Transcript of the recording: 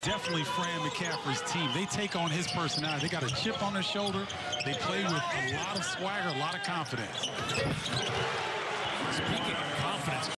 Definitely Fran McCaffery's team. They take on his personality. They got a chip on their shoulder. They play with a lot of swagger, a lot of confidence.